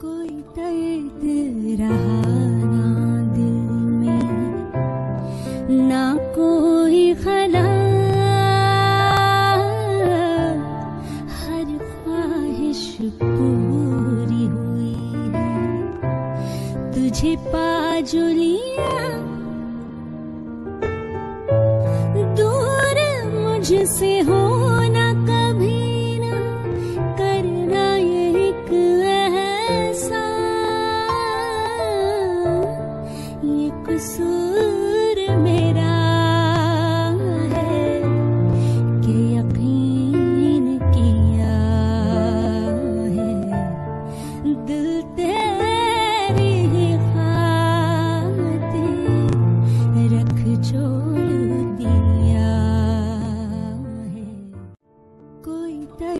कोई दर्द रहा ना दिल में, ना कोई खला। हर ख्वाहिश पूरी हुई है, तुझे पा जो दूर मुझसे हो सूर मेरा है की यकीन किया है। दिल तैरी खाती रख छोड़ दिया है। कोई त